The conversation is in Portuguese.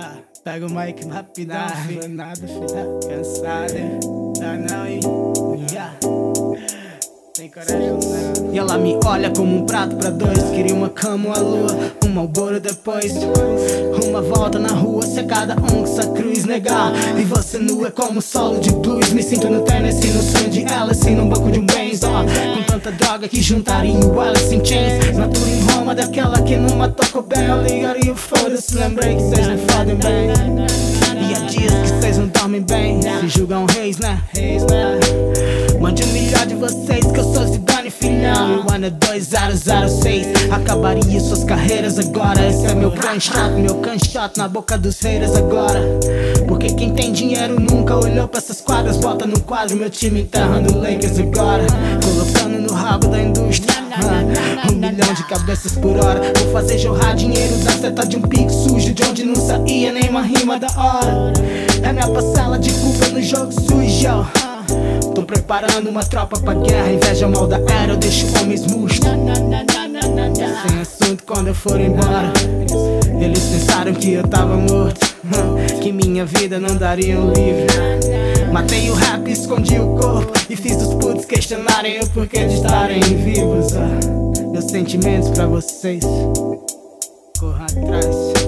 Ah, pega o mic rapidão, Nah, filho. nada, filho. Ah, Cansado, hein? Tá não, hein? Yeah. Tem coragem não. E ela me olha como um prato pra dois. Queria uma cama, uma lua, um malboro depois. Uma volta na rua, se cada um que essa cruz negar. E você nu é como solo de blues. Me sinto no Tennessee, no sonho de Alice, no banco de um Benz. ó. Com tanta droga que juntaria o Alice in Chains. Natura em que numa tocou bem. Eu ligaria o foda-se, lembrei que vocês não fodem bem. E há dias que vocês não dormem bem. Se julgam reis, né? Né? Mande o melhor de vocês, que eu sou Zidane filhão. O ano é 2006. Acabaria suas carreiras agora. Esse é meu gunshot, meu gunshot na boca dos haters agora. Porque quem tem dinheiro nunca olhou pra essas quadras. Bota no quadro meu time enterrando Lakers agora. Colocando milhão de cabeças por hora. Vou fazer jorrar dinheiro da seta de um pico sujo. De onde não saía nem uma rima da hora. É minha parcela de culpa no jogo sujo. Tô preparando uma tropa pra guerra. Inveja mal da era, eu deixo homens murchos. Sem assunto quando eu for embora. Eles pensaram que eu tava morto. Que minha vida não daria um livre. Matei o rap, escondi o corpo. E fiz os putos questionarem o porquê de estarem vivos meus sentimentos pra vocês. Corra atrás.